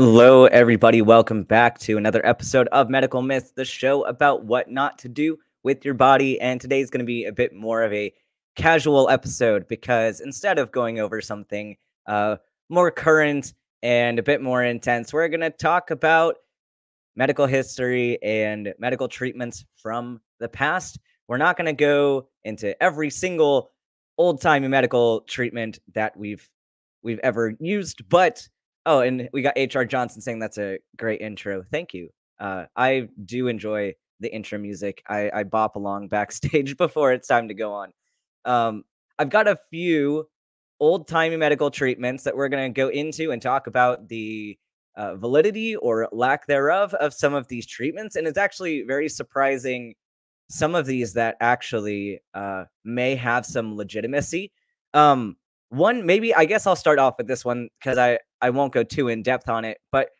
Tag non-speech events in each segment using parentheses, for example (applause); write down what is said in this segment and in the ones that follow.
Hello, everybody. Welcome back to another episode of Medical Myths, the show about what not to do with your body. And today is going to be a bit more of a casual episode because instead of going over something uh, more current and a bit more intense, we're going to talk about medical history and medical treatments from the past. We're not going to go into every single old timey medical treatment that we've we've ever used, but Oh, and we got HR Johnson saying that's a great intro. Thank you. Uh, I do enjoy the intro music. I, I bop along backstage (laughs) before it's time to go on. Um, I've got a few old timey medical treatments that we're going to go into and talk about the uh, validity or lack thereof of some of these treatments. And it's actually very surprising some of these that actually uh, may have some legitimacy. Um, one maybe i guess i'll start off with this one because i i won't go too in depth on it but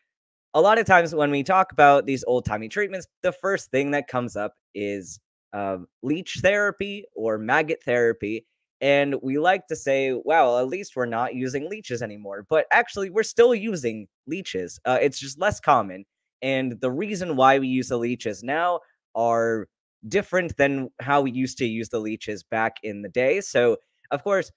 a lot of times when we talk about these old timey treatments the first thing that comes up is um, leech therapy or maggot therapy and we like to say wow at least we're not using leeches anymore but actually we're still using leeches uh, it's just less common and the reason why we use the leeches now are different than how we used to use the leeches back in the day so of course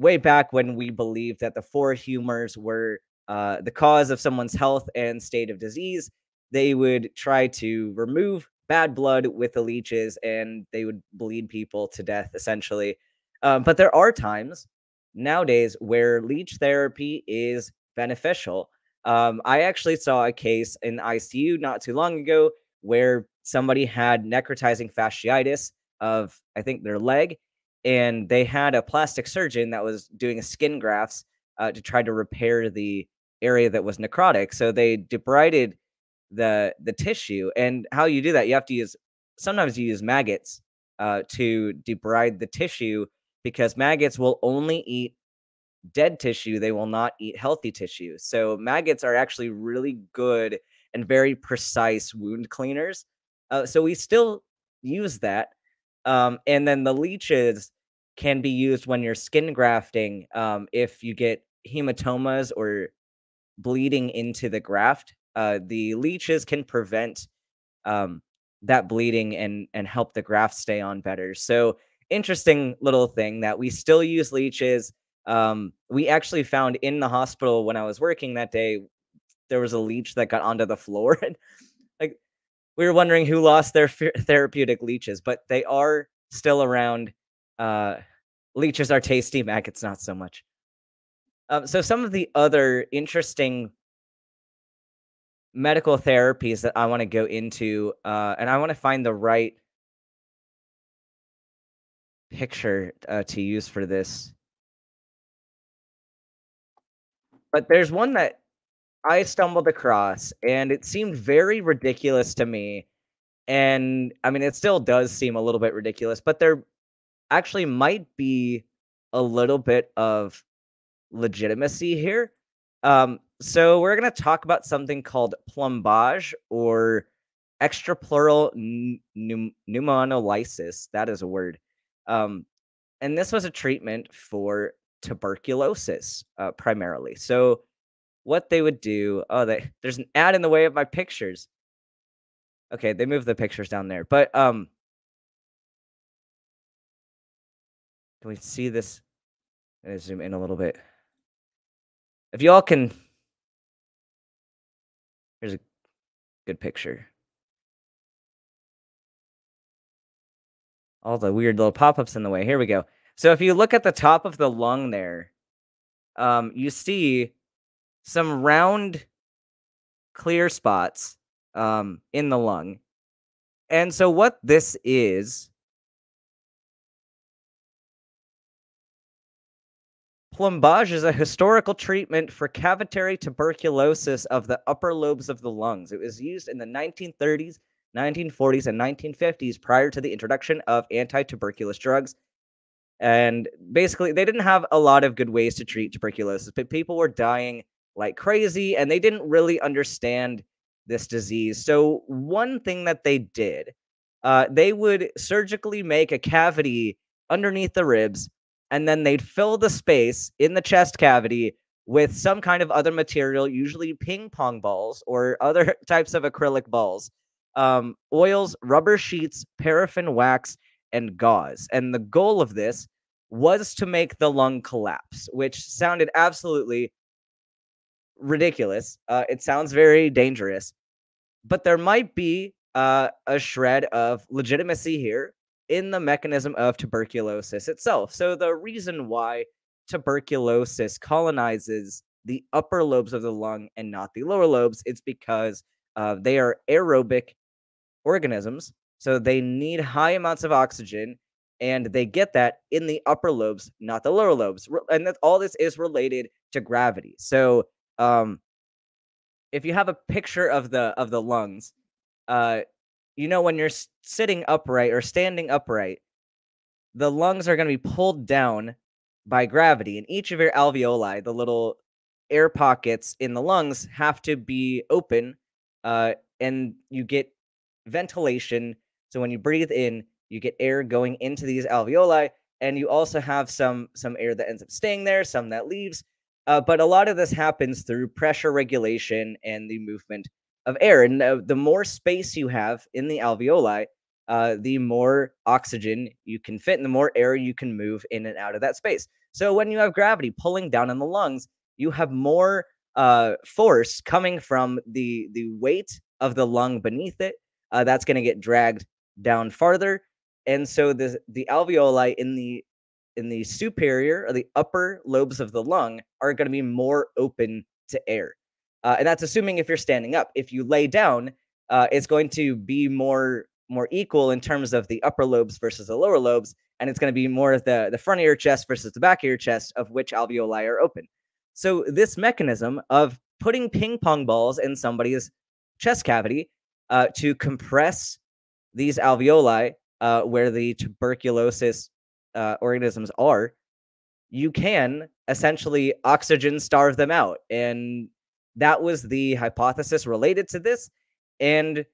way back when we believed that the four humors were uh, the cause of someone's health and state of disease, they would try to remove bad blood with the leeches and they would bleed people to death essentially. Um, but there are times nowadays where leech therapy is beneficial. Um, I actually saw a case in ICU not too long ago where somebody had necrotizing fasciitis of, I think, their leg, and they had a plastic surgeon that was doing skin grafts uh, to try to repair the area that was necrotic. So they debrided the the tissue, and how you do that, you have to use sometimes you use maggots uh, to debride the tissue because maggots will only eat dead tissue; they will not eat healthy tissue. So maggots are actually really good and very precise wound cleaners. Uh, so we still use that um, and then the leeches can be used when you're skin grafting um, if you get hematomas or bleeding into the graft. Uh, the leeches can prevent um, that bleeding and and help the graft stay on better. So interesting little thing that we still use leeches. Um, we actually found in the hospital when I was working that day, there was a leech that got onto the floor. (laughs) We were wondering who lost their (laughs) therapeutic leeches, but they are still around. Uh, leeches are tasty, maggots not so much. Um, so some of the other interesting medical therapies that I want to go into, uh, and I want to find the right picture uh, to use for this. But there's one that I stumbled across, and it seemed very ridiculous to me. And I mean, it still does seem a little bit ridiculous, but there actually might be a little bit of legitimacy here. Um, so we're going to talk about something called plombage or extrapleural n- pneumonolysis. That is a word. Um, and this was a treatment for tuberculosis uh, primarily. So what they would do. Oh, they (laughs) there's an ad in the way of my pictures. Okay, they moved the pictures down there. But um Can we see this? I'm zoom in a little bit. If y'all can here's a good picture. All the weird little pop-ups in the way. Here we go. So if you look at the top of the lung there, um, you see some round clear spots um, in the lung. And so, what this is, plombage is a historical treatment for cavitary tuberculosis of the upper lobes of the lungs. It was used in the 1930s, 1940s, and 1950s prior to the introduction of anti tuberculous drugs. And basically, they didn't have a lot of good ways to treat tuberculosis, but people were dying like crazy and they didn't really understand this disease. So, one thing that they did, uh, they would surgically make a cavity underneath the ribs and then they'd fill the space in the chest cavity with some kind of other material, usually ping pong balls or (laughs) other types of acrylic balls, um, oils, rubber sheets, paraffin wax, and gauze. And the goal of this was to make the lung collapse, which sounded absolutely ridiculous. Uh, it sounds very dangerous, but there might be uh, a shred of legitimacy here in the mechanism of tuberculosis itself. So, the reason why tuberculosis colonizes the upper lobes of the lung and not the lower lobes, it's because uh, they are aerobic organisms. So, they need high amounts of oxygen and they get that in the upper lobes, not the lower lobes. And that all this is related to gravity. So, um, if you have a picture of the of the lungs, uh, you know when you're sitting upright or standing upright, the lungs are going to be pulled down by gravity, and each of your alveoli, the little air pockets in the lungs, have to be open, uh, and you get ventilation. So when you breathe in, you get air going into these alveoli, and you also have some some air that ends up staying there, some that leaves. Uh, but a lot of this happens through pressure regulation and the movement of air. And uh, the more space you have in the alveoli, uh, the more oxygen you can fit and the more air you can move in and out of that space. So when you have gravity pulling down on the lungs, you have more uh, force coming from the the weight of the lung beneath it. Uh, that's going to get dragged down farther, and so the the alveoli in the in the superior or the upper lobes of the lung are going to be more open to air. Uh, and that's assuming if you're standing up. If you lay down, uh, it's going to be more more equal in terms of the upper lobes versus the lower lobes, and it's going to be more of the the front of your chest versus the back of your chest of which alveoli are open. So this mechanism of putting ping pong balls in somebody's chest cavity uh, to compress these alveoli uh, where the tuberculosis uh, organisms are, you can essentially oxygen starve them out. And that was the hypothesis related to this. And,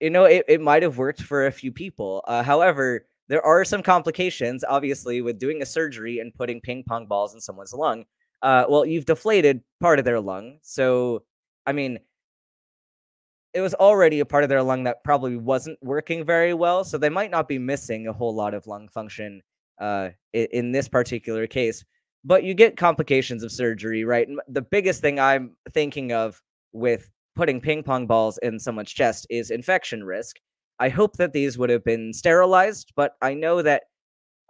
you know, it, it might have worked for a few people. Uh, however, there are some complications, obviously, with doing a surgery and putting ping pong balls in someone's lung. Uh, well, you've deflated part of their lung. So, I mean, it was already a part of their lung that probably wasn't working very well. So they might not be missing a whole lot of lung function uh, in, in this particular case. But you get complications of surgery, right? The biggest thing I'm thinking of with putting ping pong balls in someone's chest is infection risk. I hope that these would have been sterilized, but I know that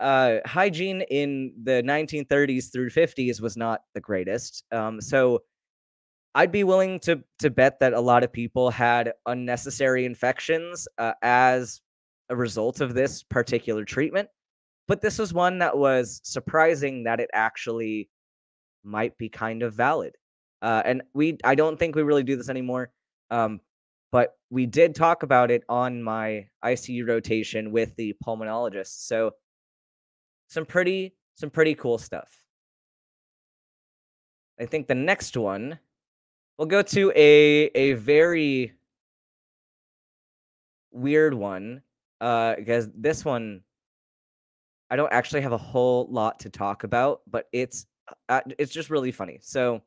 uh, hygiene in the 1930s through 50s was not the greatest. Um, so I'd be willing to to bet that a lot of people had unnecessary infections uh, as a result of this particular treatment. But this was one that was surprising that it actually might be kind of valid. Uh, and we, I don't think we really do this anymore. Um, but we did talk about it on my ICU rotation with the pulmonologist. So some pretty, some pretty cool stuff. I think the next one We'll go to a a very weird one uh because this one I don't actually have a whole lot to talk about, but it's uh, it's just really funny. So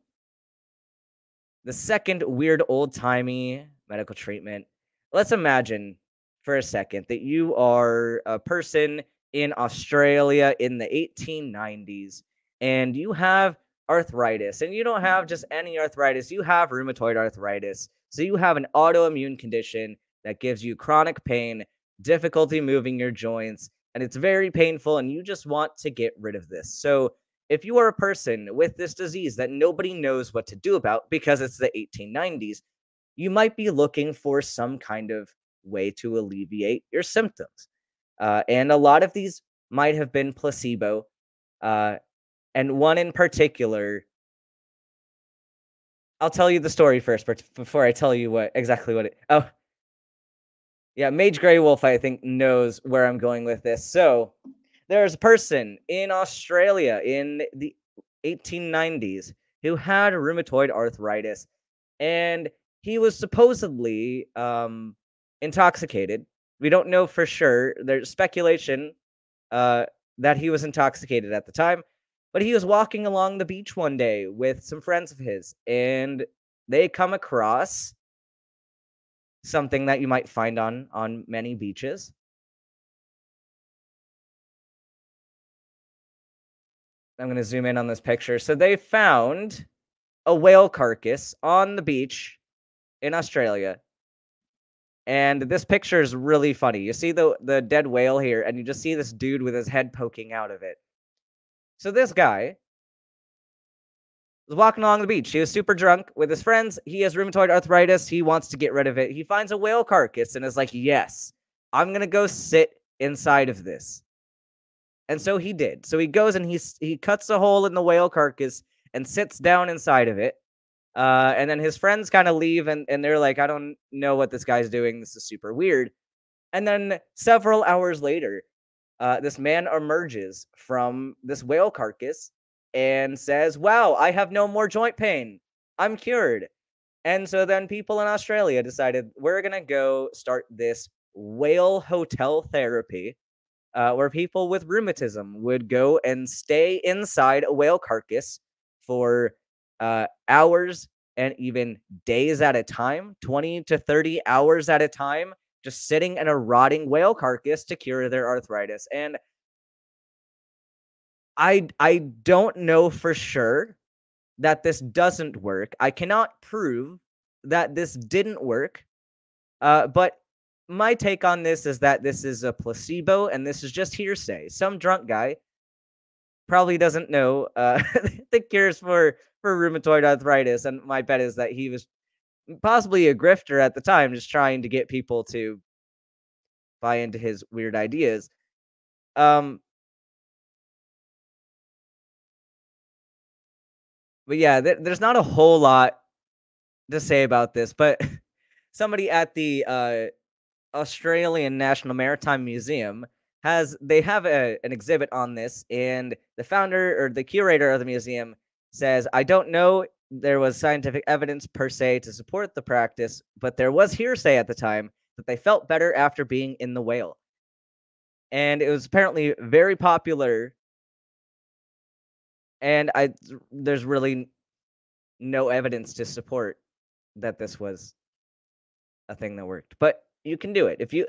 the second weird old-timey medical treatment. Let's imagine for a second that you are a person in Australia in the 1890s and you have arthritis. And you don't have just any arthritis, you have rheumatoid arthritis. So you have an autoimmune condition that gives you chronic pain, difficulty moving your joints, and it's very painful, and you just want to get rid of this. So if you are a person with this disease that nobody knows what to do about because it's the 1890s, you might be looking for some kind of way to alleviate your symptoms. Uh, and a lot of these might have been placebo. Uh, and one in particular. I'll tell you the story first, before I tell you what exactly what it. Oh, yeah, Mage Grey Wolf, I think knows where I'm going with this. So, there's a person in Australia in the 1890s who had rheumatoid arthritis, and he was supposedly um, intoxicated. We don't know for sure. There's speculation uh, that he was intoxicated at the time, But he was walking along the beach one day with some friends of his, and they come across something that you might find on on many beaches. I'm going to zoom in on this picture. So they found a whale carcass on the beach in Australia. And this picture is really funny. You see the the dead whale here and you just see this dude with his head poking out of it. So this guy was walking along the beach. He was super drunk with his friends. He has rheumatoid arthritis. He wants to get rid of it. He finds a whale carcass and is like, "Yes, I'm going to go sit inside of this." And so he did. So he goes and he he cuts a hole in the whale carcass and sits down inside of it. Uh, and then his friends kind of leave and, and they're like, I don't know what this guy's doing. This is super weird. And then several hours later, uh, this man emerges from this whale carcass and says, Wow, I have no more joint pain. I'm cured. And so then people in Australia decided, We're going to go start this whale hotel therapy uh, where people with rheumatism would go and stay inside a whale carcass for uh, hours and even days at a time 20 to 30 hours at a time just sitting in a rotting whale carcass to cure their arthritis and i i don't know for sure that this doesn't work i cannot prove that this didn't work uh, but my take on this is that this is a placebo and this is just hearsay. Some drunk guy probably doesn't know uh, (laughs) the cures for for rheumatoid arthritis, and my bet is that he was possibly a grifter at the time, just trying to get people to buy into his weird ideas. Um, but yeah, th- there's not a whole lot to say about this, but (laughs) somebody at the uh, Australian National Maritime Museum has they have a, an exhibit on this and the founder or the curator of the museum says I don't know there was scientific evidence per se to support the practice but there was hearsay at the time that they felt better after being in the whale and it was apparently very popular and I there's really no evidence to support that this was a thing that worked but you can do it. If you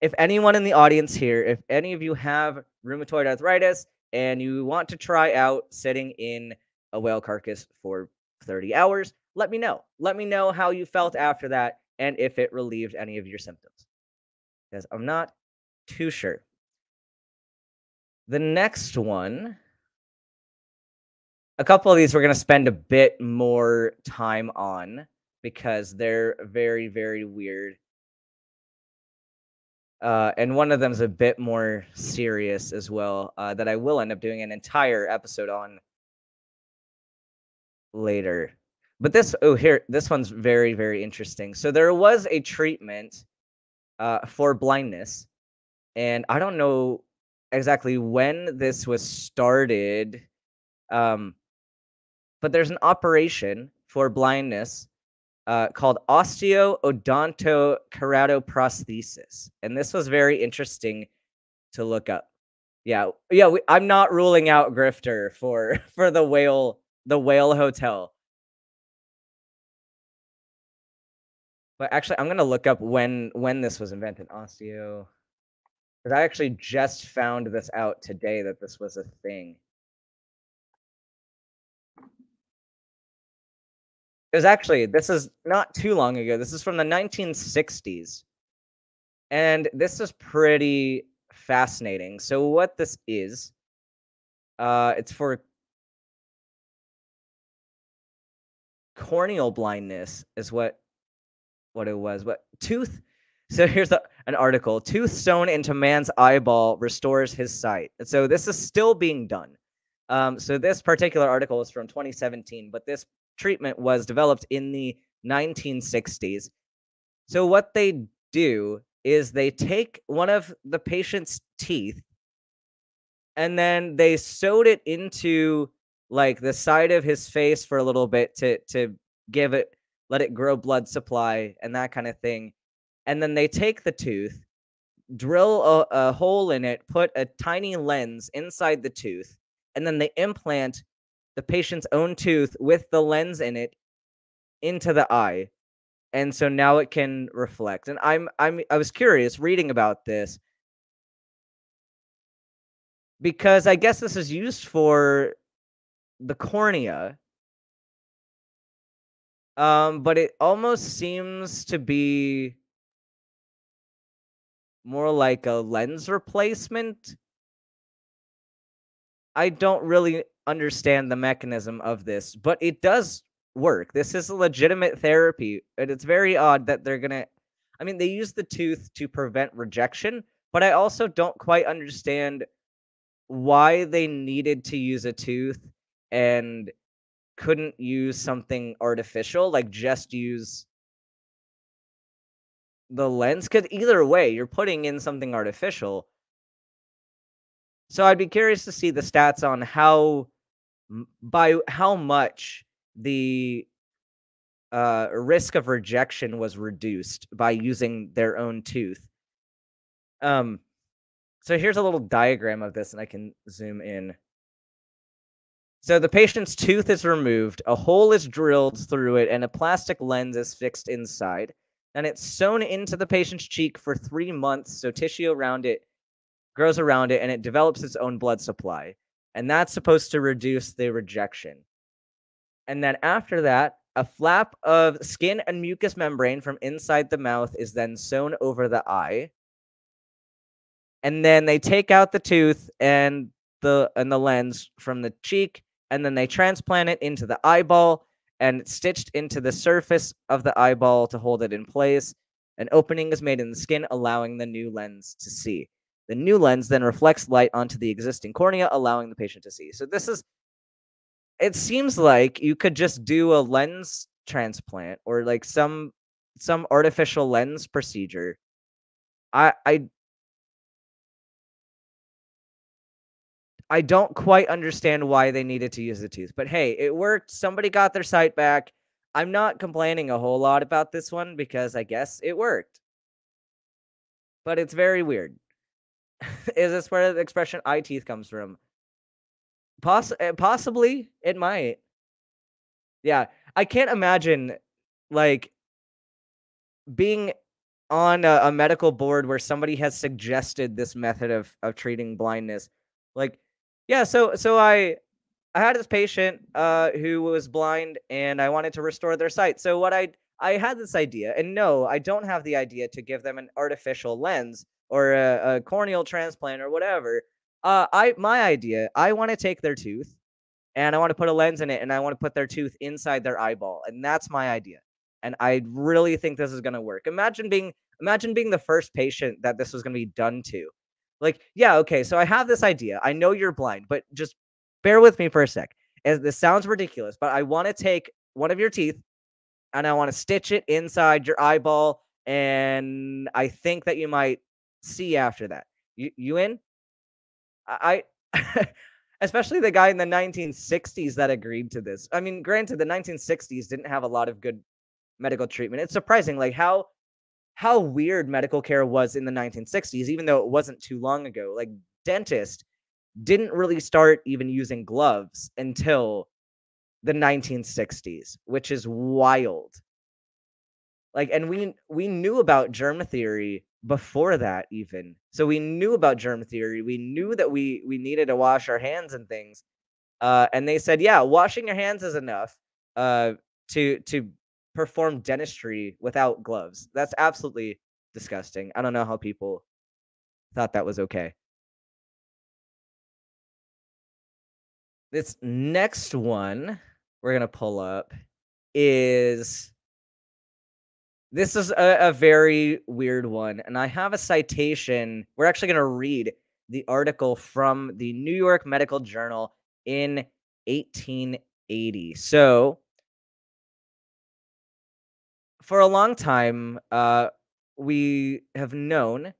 if anyone in the audience here, if any of you have rheumatoid arthritis and you want to try out sitting in a whale carcass for 30 hours, let me know. Let me know how you felt after that and if it relieved any of your symptoms. Because I'm not too sure. The next one, a couple of these we're going to spend a bit more time on because they're very, very weird uh, and one of them is a bit more serious as well uh, that I will end up doing an entire episode on later. But this, oh, here, this one's very, very interesting. So there was a treatment uh, for blindness, and I don't know exactly when this was started, um, but there's an operation for blindness uh, called osteoodontokeratoprosthesis, and this was very interesting to look up. Yeah, yeah, we, I'm not ruling out grifter for (laughs) for the whale the whale hotel. But actually, I'm gonna look up when when this was invented. Osteo, because I actually just found this out today that this was a thing. It was actually, this is not too long ago. This is from the 1960s. And this is pretty fascinating. So, what this is, uh, it's for corneal blindness, is what what it was. What tooth. (laughs) So here's an article: Tooth sewn into man's eyeball restores his sight. And so this is still being done. Um, so this particular article is from 2017, but this treatment was developed in the 1960s. So, what they do is they take one of the patient's teeth and then they sewed it into like the side of his face for a little bit to to give it let it grow blood supply and that kind of thing and then they take the tooth drill a, a hole in it put a tiny lens inside the tooth and then they implant the patient's own tooth with the lens in it into the eye and so now it can reflect and i'm i'm i was curious reading about this because i guess this is used for the cornea um but it almost seems to be more like a lens replacement i don't really understand the mechanism of this but it does work. This is a legitimate therapy, and it's very odd that they're gonna. I mean, they use the tooth to prevent rejection, but I also don't quite understand why they needed to use a tooth and couldn't use something artificial, like just use the lens. Because either way, you're putting in something artificial. So I'd be curious to see the stats on how, by how much the uh, risk of rejection was reduced by using their own tooth. Um, so here's a little diagram of this, and I can zoom in. So the patient's tooth is removed, a hole is drilled through it, and a plastic lens is fixed inside. And it's sewn into the patient's cheek for three months, so tissue around it grows around it, and it develops its own blood supply. And that's supposed to reduce the rejection. And then after that, a flap of skin and mucous membrane from inside the mouth is then sewn over the eye. And then they take out the tooth and the and the lens from the cheek and then they transplant it into the eyeball and it's stitched into the surface of the eyeball to hold it in place. An opening is made in the skin allowing the new lens to see. The new lens then reflects light onto the existing cornea allowing the patient to see. So this is it seems like you could just do a lens transplant or like some some artificial lens procedure. I I I don't quite understand why they needed to use the tooth, but hey, it worked. Somebody got their sight back. I'm not complaining a whole lot about this one because I guess it worked. But it's very weird. (laughs) Is this where the expression eye teeth comes from? Poss- eh, possibly it might. Yeah, I can't imagine like being on a, a, medical board where somebody has suggested this method of of treating blindness. Like, yeah, so so I I had this patient uh who was blind and I wanted to restore their sight. So what I I had this idea, and no, I don't have the idea to give them an artificial lens or a, a corneal transplant or whatever. Uh, I my idea. I want to take their tooth, and I want to put a lens in it, and I want to put their tooth inside their eyeball, and that's my idea. And I really think this is gonna work. Imagine being imagine being the first patient that this was gonna be done to. Like, yeah, okay, so I have this idea. I know you're blind, but just bear with me for a sec. As this sounds ridiculous, but I want to take one of your teeth and I want to stitch it inside your eyeball, and I think that you might see after that. You you in? I, (laughs) especially the guy in the 1960s that agreed to this. I mean, granted, the 1960s didn't have a lot of good medical treatment. It's surprising, like how how weird medical care was in the 1960s, even though it wasn't too long ago. Like dentist didn't really start even using gloves until the 1960s, which is wild. Like, and we we knew about germ theory before that even so we knew about germ theory we knew that we we needed to wash our hands and things uh and they said yeah washing your hands is enough uh to to perform dentistry without gloves that's absolutely disgusting i don't know how people thought that was okay this next one we're gonna pull up is this is a, a very weird one. And I have a citation. We're actually going to read the article from the New York Medical Journal in 1880. So, for a long time, uh, we have known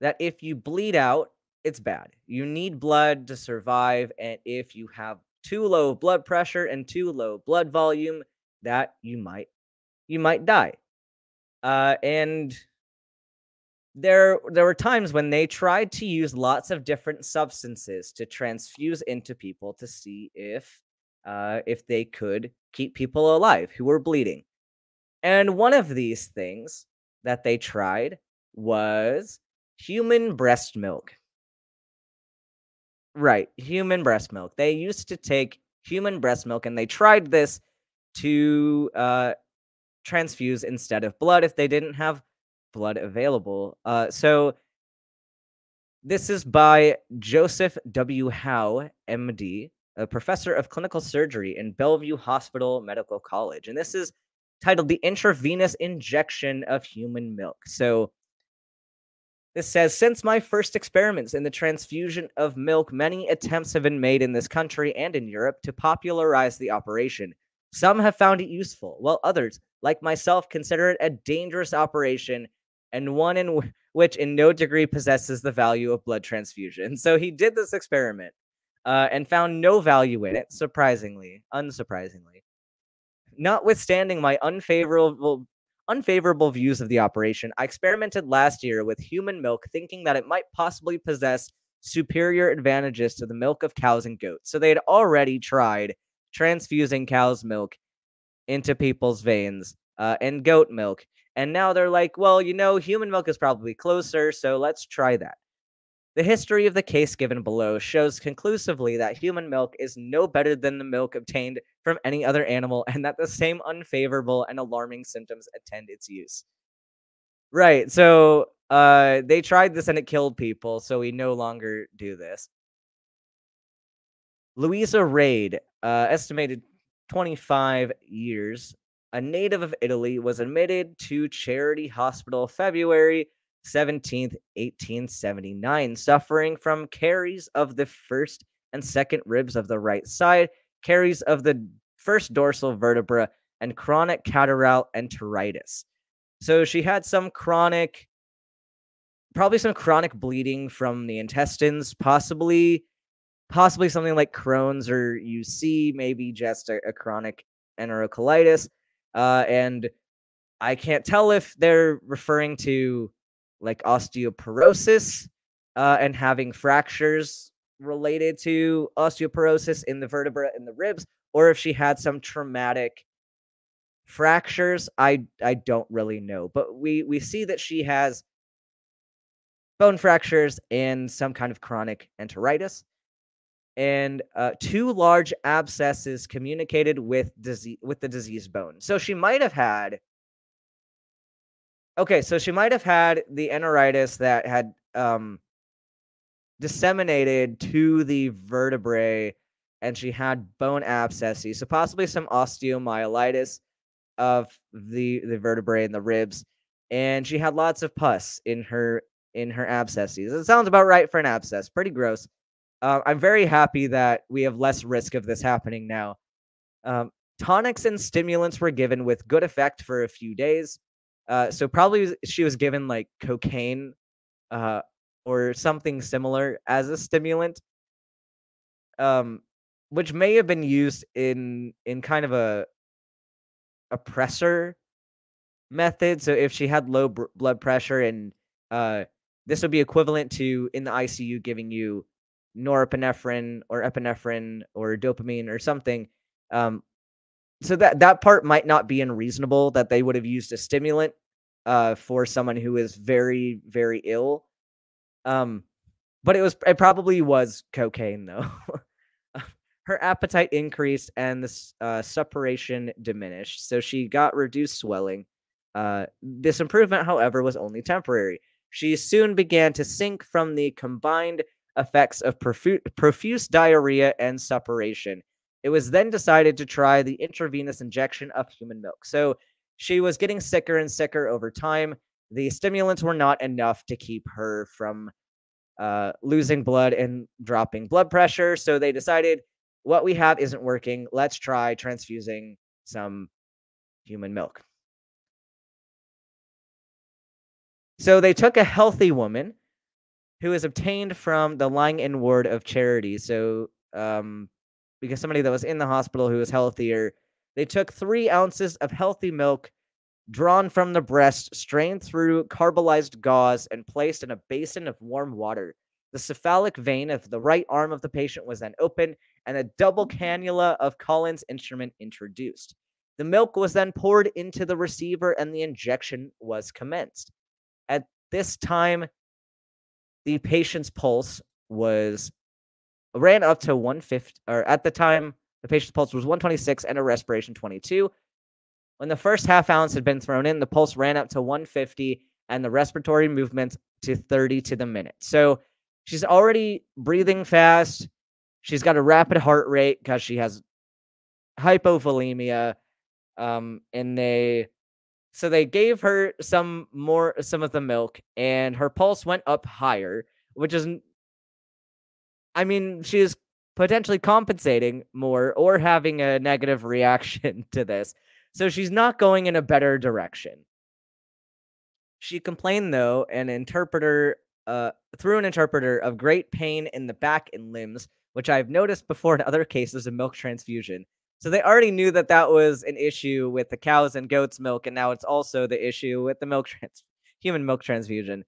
that if you bleed out, it's bad. You need blood to survive. And if you have too low blood pressure and too low blood volume, that you might you might die. Uh, and there there were times when they tried to use lots of different substances to transfuse into people to see if uh, if they could keep people alive who were bleeding. And one of these things that they tried was human breast milk. Right, human breast milk. They used to take human breast milk and they tried this to uh, transfuse instead of blood if they didn't have blood available. Uh, so this is by Joseph W. Howe, MD, a professor of clinical surgery in Bellevue Hospital Medical College. And this is titled The Intravenous Injection of Human Milk. So this says Since my first experiments in the transfusion of milk, many attempts have been made in this country and in Europe to popularize the operation. Some have found it useful, while others, like myself, consider it a dangerous operation and one in w- which in no degree possesses the value of blood transfusion. (laughs) So he did this experiment uh, and found no value in it, surprisingly, unsurprisingly. Notwithstanding my unfavorable unfavorable views of the operation, I experimented last year with human milk, thinking that it might possibly possess superior advantages to the milk of cows and goats. So they had already tried transfusing cow's milk into people's veins uh, and goat milk. And now they're like, well, you know, human milk is probably closer, so let's try that. The history of the case given below shows conclusively that human milk is no better than the milk obtained from any other animal and that the same unfavorable and alarming symptoms attend its use. Right. So uh they tried this and it killed people, so we no longer do this. Louisa Raid, uh, estimated 25 years, a native of Italy, was admitted to Charity Hospital February 17th, 1879, suffering from caries of the first and second ribs of the right side, caries of the first dorsal vertebra, and chronic catarrhal enteritis. So she had some chronic, probably some chronic bleeding from the intestines, possibly, possibly something like Crohn's or UC, maybe just a, a chronic enterocolitis. Uh, and I can't tell if they're referring to like osteoporosis uh, and having fractures related to osteoporosis in the vertebra in the ribs, or if she had some traumatic fractures. I I don't really know, but we we see that she has bone fractures and some kind of chronic enteritis and uh, two large abscesses communicated with disease with the diseased bone. So she might have had Okay, so she might have had the enteritis that had um, disseminated to the vertebrae, and she had bone abscesses, so possibly some osteomyelitis of the the vertebrae and the ribs, and she had lots of pus in her in her abscesses. It sounds about right for an abscess. Pretty gross. Uh, I'm very happy that we have less risk of this happening now. Um, tonics and stimulants were given with good effect for a few days. Uh, so probably she was given like cocaine uh, or something similar as a stimulant, um, which may have been used in in kind of a pressor method. So if she had low br- blood pressure, and uh, this would be equivalent to in the ICU giving you norepinephrine or epinephrine or dopamine or something. Um, so that that part might not be unreasonable that they would have used a stimulant uh, for someone who is very very ill. Um, but it was it probably was cocaine though. (laughs) Her appetite increased and the uh, suppuration diminished, so she got reduced swelling. Uh, this improvement, however, was only temporary. She soon began to sink from the combined effects of profu- profuse diarrhea and suppuration. It was then decided to try the intravenous injection of human milk. So she was getting sicker and sicker over time. The stimulants were not enough to keep her from uh, losing blood and dropping blood pressure. So they decided what we have isn't working. Let's try transfusing some human milk. So they took a healthy woman who was obtained from the lying in ward of charity. So um, because somebody that was in the hospital who was healthier. They took three ounces of healthy milk drawn from the breast, strained through carbolized gauze, and placed in a basin of warm water. The cephalic vein of the right arm of the patient was then opened, and a double mm. cannula of Collins' instrument introduced. The milk was then poured into the receiver, and the injection was commenced. At this time, the patient's pulse was ran up to 150, or at the time, the patient's pulse was 126 and a respiration 22. When the first half ounce had been thrown in, the pulse ran up to 150 and the respiratory movements to 30 to the minute. So she's already breathing fast. She's got a rapid heart rate because she has hypovolemia. Um, and they so they gave her some more some of the milk, and her pulse went up higher, which is I mean, she is potentially compensating more or having a negative (laughs) reaction to this. So she's not going in a better direction. She complained, though, an interpreter, uh, through an interpreter, of great pain in the back and limbs, which I've noticed before in other cases of milk transfusion. So they already knew that that was an issue with the cows and goats' milk, and now it's also the issue with the milk trans- human milk transfusion.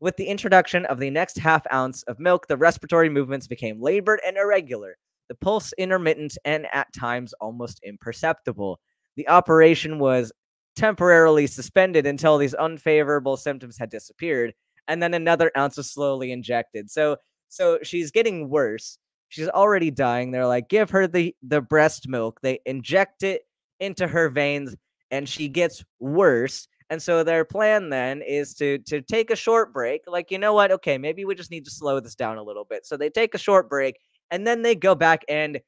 With the introduction of the next half ounce of milk, the respiratory movements became labored and irregular, the pulse intermittent and at times almost imperceptible. The operation was temporarily suspended until these unfavorable symptoms had disappeared, and then another ounce was slowly injected. So, so she's getting worse. She's already dying. They're like, give her the the breast milk. They inject it into her veins, and she gets worse. And so their plan then is to to take a short break. Like, you know what? Okay, maybe we just need to slow this down a little bit. So they take a short break and then they go back and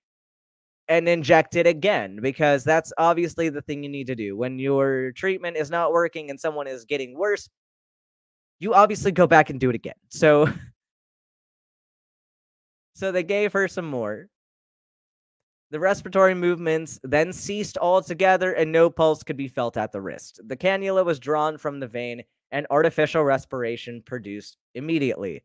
and inject it again because that's obviously the thing you need to do. When your treatment is not working and someone is getting worse, you obviously go back and do it again. So (laughs) so they gave her some more. The respiratory movements then ceased altogether and no pulse could be felt at the wrist. The cannula was drawn from the vein and artificial respiration produced immediately.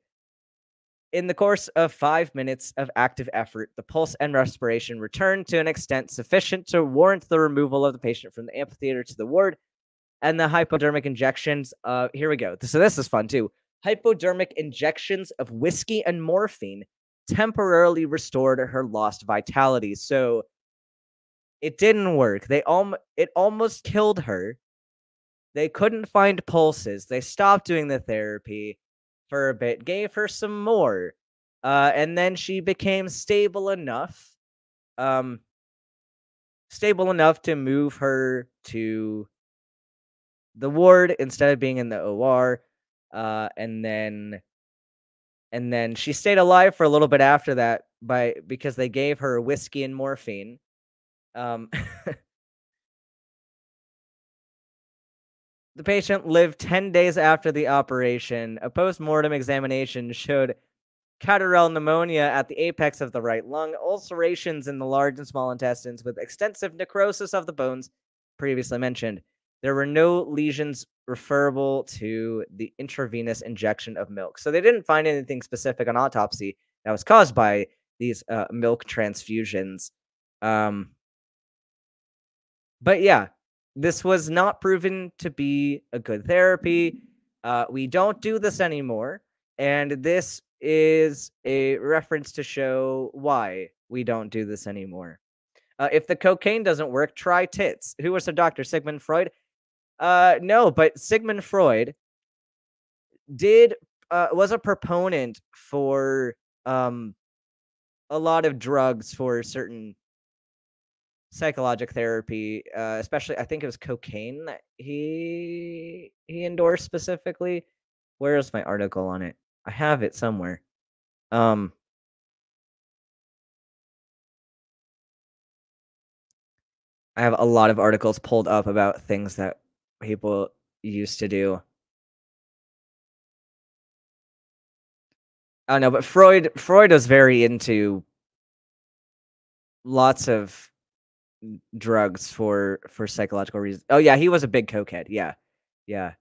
In the course of five minutes of active effort, the pulse and respiration returned to an extent sufficient to warrant the removal of the patient from the amphitheater to the ward. And the hypodermic injections, uh, here we go. So this is fun too. Hypodermic injections of whiskey and morphine temporarily restored her lost vitality. So it didn't work. They al- it almost killed her. They couldn't find pulses. They stopped doing the therapy for a bit, gave her some more. Uh, and then she became stable enough, um, stable enough to move her to the ward instead of being in the OR. Uh, and then, and then she stayed alive for a little bit after that by because they gave her whiskey and morphine. Um, (laughs) The patient lived 10 days after the operation. A post mortem examination showed catarrhal pneumonia at the apex of the right lung, ulcerations in the large and small intestines with extensive necrosis of the bones previously mentioned. There were no lesions referable to the intravenous injection of milk. So they didn't find anything specific on autopsy that was caused by these uh, milk transfusions. Um, but yeah, this was not proven to be a good therapy. Uh, we don't do this anymore. And this is a reference to show why we don't do this anymore. Uh, if the cocaine doesn't work, try tits. Who was the doctor? Sigmund Freud? Uh, no, but Sigmund Freud did uh, was a proponent for um a lot of drugs for certain psychologic therapy, uh, especially I think it was cocaine that he he endorsed specifically. Where is my article on it? I have it somewhere. Um I have a lot of articles pulled up about things that people used to do. I don't know, but Freud Freud was very into lots of drugs for for psychological reasons. Oh yeah, he was a big cokehead. Yeah. Yeah.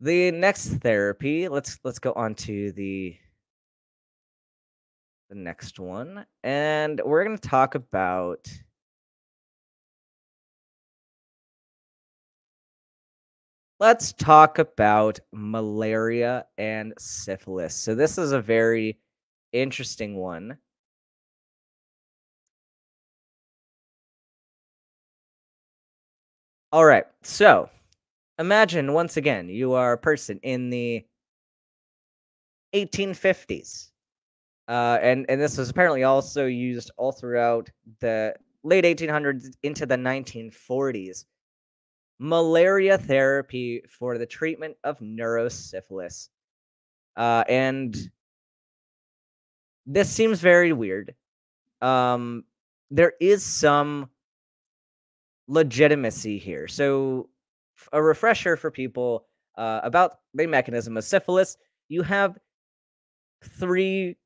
The next therapy, let's let's go on to the the next one and we're going to talk about let's talk about malaria and syphilis. So, this is a very interesting one. All right. So, imagine once again you are a person in the 1850s. Uh, and, and this was apparently also used all throughout the late 1800s into the 1940s. Malaria therapy for the treatment of neurosyphilis. Uh, and this seems very weird. Um, there is some legitimacy here. So, a refresher for people uh, about the mechanism of syphilis you have three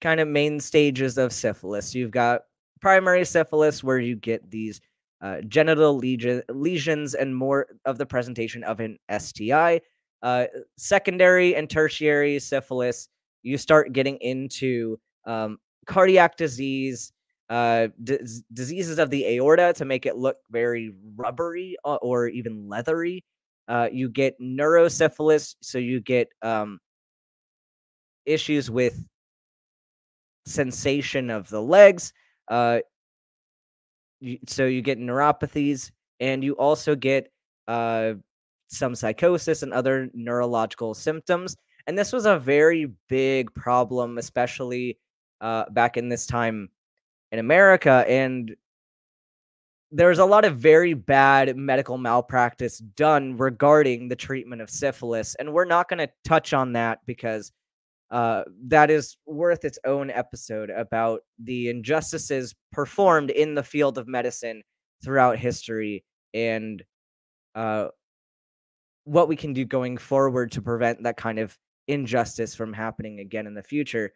kind of main stages of syphilis. You've got primary syphilis, where you get these uh, genital lesion, lesions and more of the presentation of an STI. Uh, secondary and tertiary syphilis, you start getting into um, cardiac disease, uh, d- diseases of the aorta to make it look very rubbery or, uh, or even leathery. Uh, you get neurosyphilis, so you get um, issues with sensation of the legs. Uh, so you get neuropathies, and you also get uh, some psychosis and other neurological symptoms. And this was a very big problem, especially uh, back in this time in America. And there's a lot of very bad medical malpractice done regarding the treatment of syphilis. And we're not going to touch on that because uh, that is worth its own episode about the injustices performed in the field of medicine throughout history and uh, what we can do going forward to prevent that kind of injustice from happening again in the future.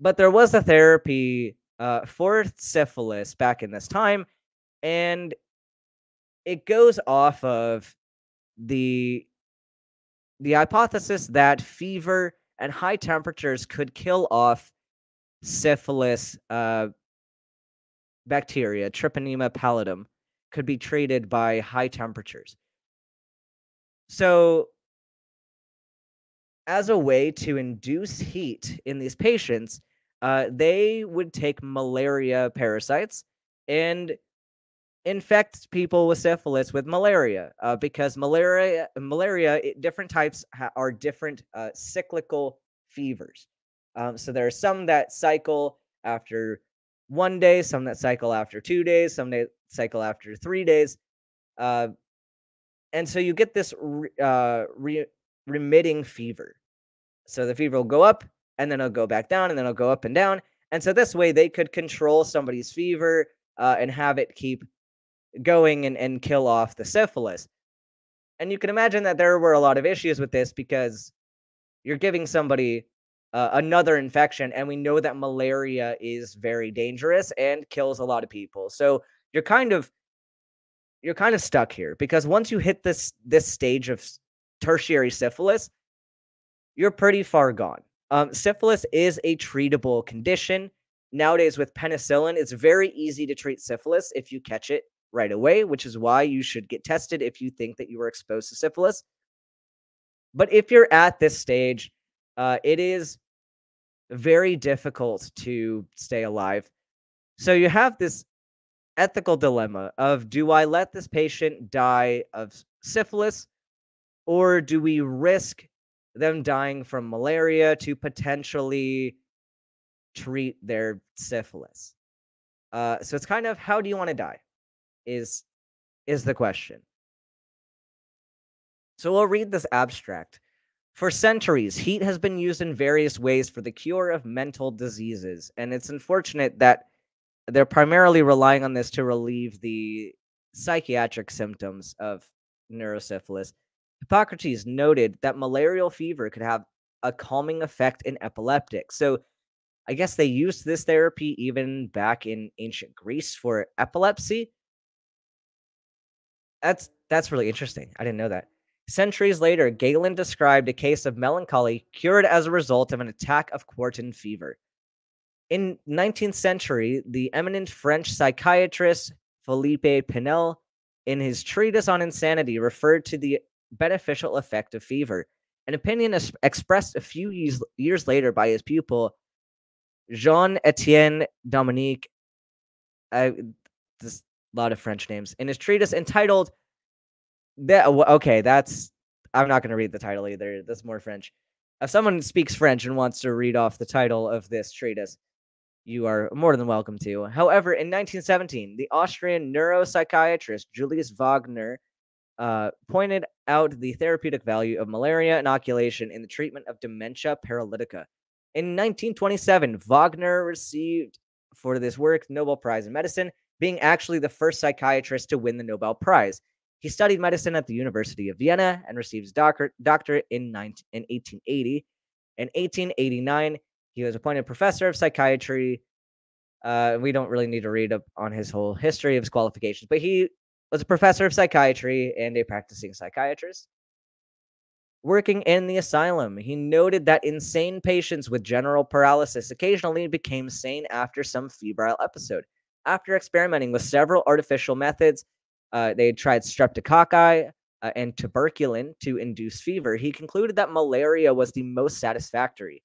But there was a therapy uh, for syphilis back in this time, and it goes off of the the hypothesis that fever and high temperatures could kill off syphilis uh, bacteria, Treponema pallidum, could be treated by high temperatures. So, as a way to induce heat in these patients, uh, they would take malaria parasites and infect people with syphilis with malaria uh, because malaria malaria it, different types ha- are different uh, cyclical fevers. Um, so there are some that cycle after one day some that cycle after two days some that cycle after three days uh, and so you get this re- uh, re- remitting fever. So the fever will go up and then it'll go back down and then it'll go up and down and so this way they could control somebody's fever uh, and have it keep going and, and kill off the syphilis. And you can imagine that there were a lot of issues with this because you're giving somebody uh, another infection, and we know that malaria is very dangerous and kills a lot of people. So you're kind of you're kind of stuck here because once you hit this this stage of tertiary syphilis, you're pretty far gone. Um, syphilis is a treatable condition. Nowadays, with penicillin, it's very easy to treat syphilis if you catch it right away, which is why you should get tested if you think that you were exposed to syphilis. But if you're at this stage, uh, it is very difficult to stay alive. So you have this ethical dilemma of do I let this patient die of syphilis or do we risk them dying from malaria to potentially treat their syphilis? Uh, so it's kind of how do you want to die? Is is the question. So we'll read this abstract. For centuries, heat has been used in various ways for the cure of mental diseases, and it's unfortunate that they're primarily relying on this to relieve the psychiatric symptoms of neurosyphilis. Hippocrates noted that malarial fever could have a calming effect in epileptics. So I guess they used this therapy even back in ancient Greece for epilepsy. That's that's really interesting. I didn't know that. Centuries later, Galen described a case of melancholy cured as a result of an attack of quartan fever. In 19th century, the eminent French psychiatrist Philippe Pinel in his treatise on insanity, referred to the beneficial effect of fever, an opinion es- expressed a few years, years later by his pupil, Jean Etienne Dominique. I, this a lot of French names in his treatise entitled. That okay, that's I'm not going to read the title either. That's more French. If someone speaks French and wants to read off the title of this treatise, you are more than welcome to. However, in 1917, the Austrian neuropsychiatrist Julius Wagner uh, pointed out the therapeutic value of malaria inoculation in the treatment of dementia paralytica. In 1927, Wagner received for this work Nobel Prize in Medicine, being actually the first psychiatrist to win the Nobel Prize. He studied medicine at the University of Vienna and received his doctor, doctorate in, 19, in 1880. In 1889, he was appointed professor of psychiatry. Uh, we don't really need to read up on his whole history of his qualifications, but he was a professor of psychiatry and a practicing psychiatrist. Working in the asylum, he noted that insane patients with general paralysis occasionally became sane after some febrile episode. After experimenting with several artificial methods, uh, they tried streptococci uh, and tuberculin to induce fever. He concluded that malaria was the most satisfactory.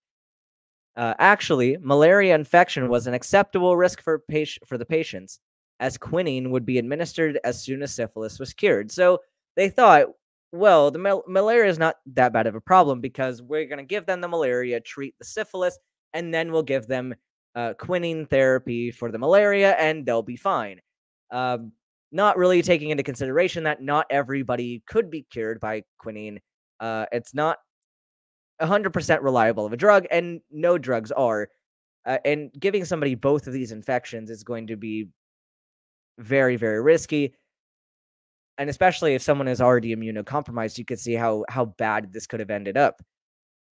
Uh, actually, malaria infection was an acceptable risk for, for the patients, as quinine would be administered as soon as syphilis was cured. So they thought, well, the mal- malaria is not that bad of a problem because we're going to give them the malaria, treat the syphilis, and then we'll give them uh, quinine therapy for the malaria, and they'll be fine. Um, not really taking into consideration that not everybody could be cured by quinine. Uh, it's not 100% reliable of a drug, and no drugs are. Uh, and giving somebody both of these infections is going to be very, very risky. And especially if someone is already immunocompromised, you could see how how bad this could have ended up.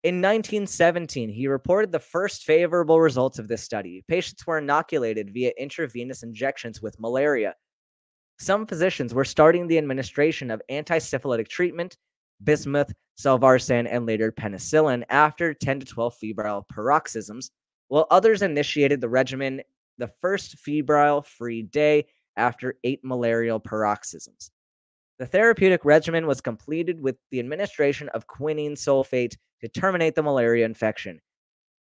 In 1917, he reported the first favorable results of this study. Patients were inoculated via intravenous injections with malaria. Some physicians were starting the administration of anti-syphilitic treatment, bismuth, salvarsan, and later penicillin after 10 to 12 febrile paroxysms, while others initiated the regimen the first febrile free day after eight malarial paroxysms. The therapeutic regimen was completed with the administration of quinine sulfate to terminate the malaria infection.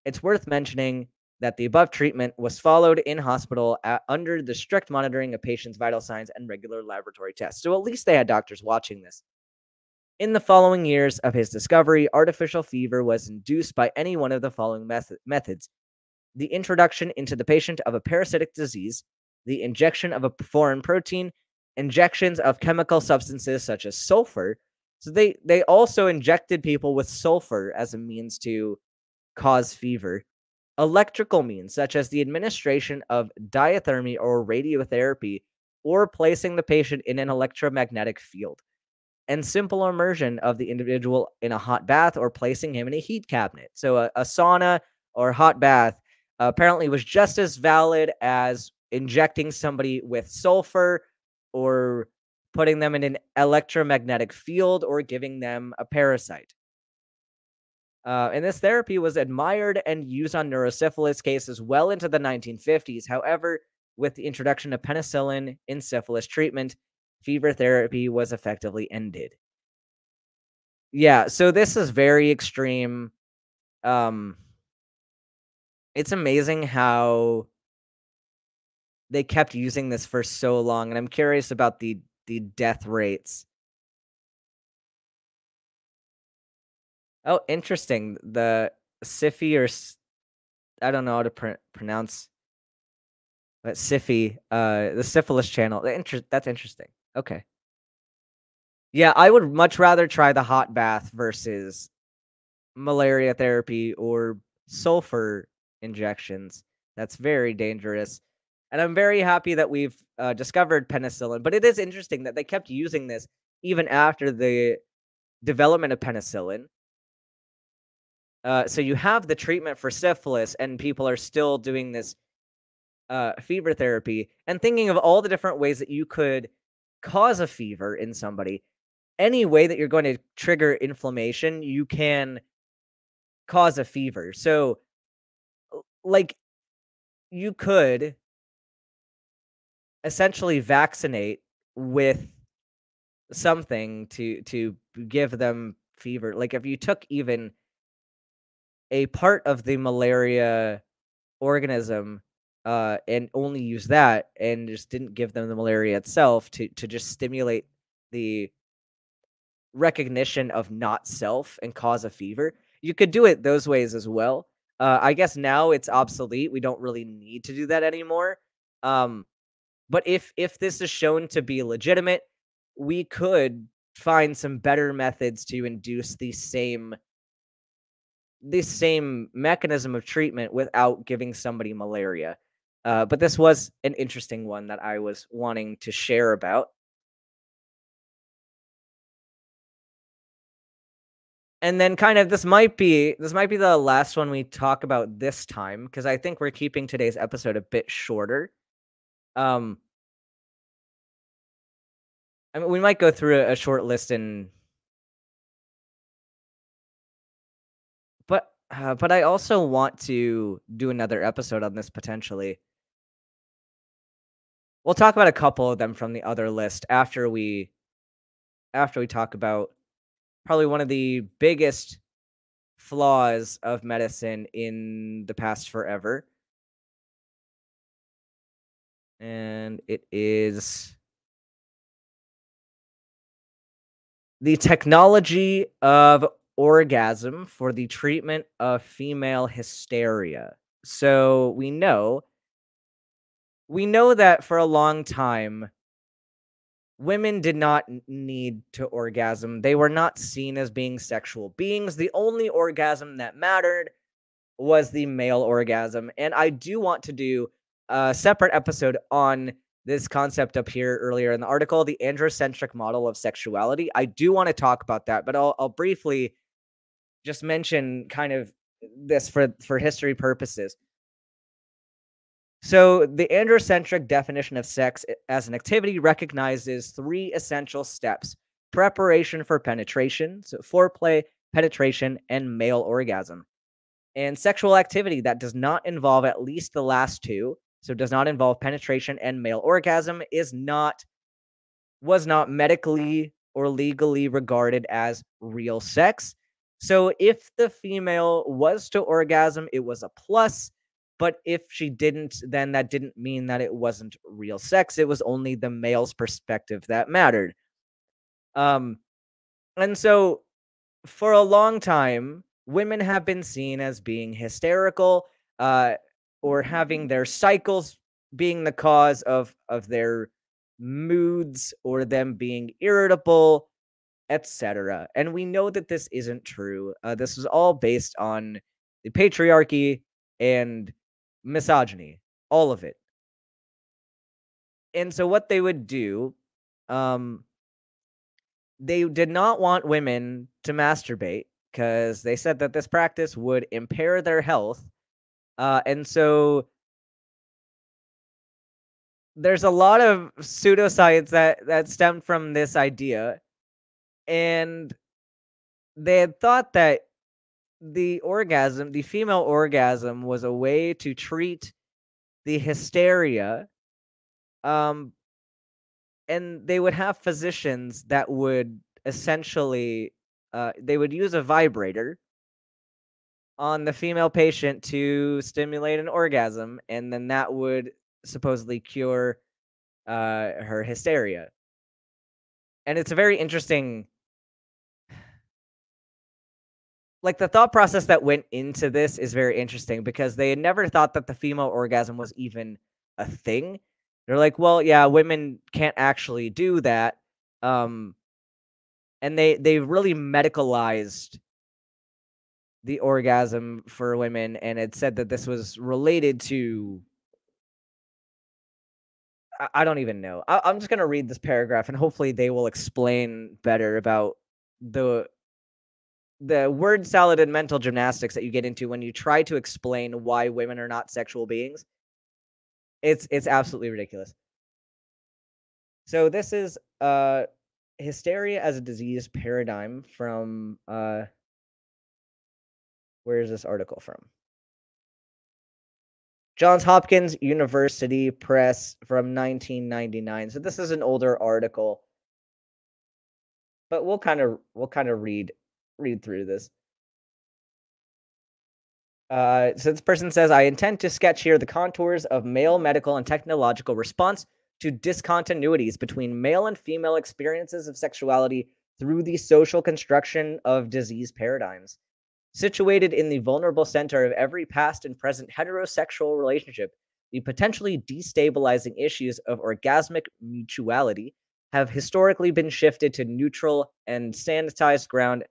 It's worth mentioning that the above treatment was followed in hospital at, under the strict monitoring of patients' vital signs and regular laboratory tests. So at least they had doctors watching this. In the following years of his discovery, artificial fever was induced by any one of the following method- methods the introduction into the patient of a parasitic disease, the injection of a foreign protein, injections of chemical substances such as sulfur. So they, they also injected people with sulfur as a means to cause fever electrical means, such as the administration of diathermy or radiotherapy, or placing the patient in an electromagnetic field, and simple immersion of the individual in a hot bath or placing him in a heat cabinet. So, a, a sauna or hot bath apparently was just as valid as injecting somebody with sulfur or putting them in an electromagnetic field or giving them a parasite. Uh, and this therapy was admired and used on neurosyphilis cases well into the 1950s. However, with the introduction of penicillin in syphilis treatment, fever therapy was effectively ended. Yeah, so this is very extreme. Um, it's amazing how they kept using this for so long, and I'm curious about the the death rates Oh, interesting. The Siffy or I don't know how to pr- pronounce, but Siffy, uh, the syphilis channel. Inter- that's interesting. Okay. Yeah, I would much rather try the hot bath versus malaria therapy or sulfur injections. That's very dangerous. And I'm very happy that we've uh, discovered penicillin. But it is interesting that they kept using this even after the development of penicillin. Uh, so you have the treatment for syphilis, and people are still doing this uh, fever therapy and thinking of all the different ways that you could cause a fever in somebody. Any way that you're going to trigger inflammation, you can cause a fever. So, like, you could essentially vaccinate with something to to give them fever. Like if you took even a part of the malaria organism uh, and only use that and just didn't give them the malaria itself to to just stimulate the recognition of not self and cause a fever. You could do it those ways as well. Uh, I guess now it's obsolete. We don't really need to do that anymore. Um, but if if this is shown to be legitimate, we could find some better methods to induce the same the same mechanism of treatment without giving somebody malaria. Uh, but this was an interesting one that I was wanting to share about. And then kind of this might be this might be the last one we talk about this time because I think we're keeping today's episode a bit shorter. Um I mean we might go through a, short list and but uh, but I also want to do another episode on this potentially. We'll talk about a couple of them from the other list after we after we talk about probably one of the biggest flaws of medicine in the past forever. And it is the technology of orgasm for the treatment of female hysteria. So we know we know that for a long time women did not need to orgasm. They were not seen as being sexual beings. The only orgasm that mattered was the male orgasm. And I do want to do a separate episode on this concept up here earlier in the article, the androcentric model of sexuality. I do want to talk about that, but I'll, I'll briefly just mention kind of this for for history purposes. So, the androcentric definition of sex as an activity recognizes three essential steps preparation for penetration, so foreplay, penetration, and male orgasm. And sexual activity that does not involve at least the last two, so does not involve penetration and male orgasm, is not, was not medically or legally regarded as real sex. So, if the female was to orgasm, it was a plus but if she didn't, then that didn't mean that it wasn't real sex. It was only the male's perspective that mattered. Um, and so for a long time, women have been seen as being hysterical, uh, or having their cycles being the cause of of their moods or them being irritable etc and we know that this isn't true uh, this is all based on the patriarchy and misogyny, all of it. And so what they would do, um, they did not want women to masturbate because they said that this practice would impair their health. Uh, and so there's a lot of pseudoscience that that stemmed from this idea and they had thought that the orgasm, the female orgasm was a way to treat the hysteria. Um, and they would have physicians that would essentially, uh, they would use a vibrator on the female patient to stimulate an orgasm, and then that would supposedly cure uh, her hysteria. And it's a very interesting like the thought process that went into this is very interesting because they had never thought that the female orgasm was even a thing. They're like, well, yeah, women can't actually do that. Um and they they really medicalized the orgasm for women and it said that this was related to I, don't even know. I, I'm just gonna read this paragraph and hopefully they will explain better about the the word salad and mental gymnastics that you get into when you try to explain why women are not sexual beings it's it's absolutely ridiculous so this is uh hysteria as a disease paradigm from uh where is this article from Johns Hopkins University Press from 1999 so this is an older article but we'll kind of we'll kind of read read through this. Uh, so this person says, I intend to sketch here the contours of male medical and technological response to discontinuities between male and female experiences of sexuality through the social construction of disease paradigms. Situated in the vulnerable center of every past and present heterosexual relationship, the potentially destabilizing issues of orgasmic mutuality have historically been shifted to neutral and sanitized ground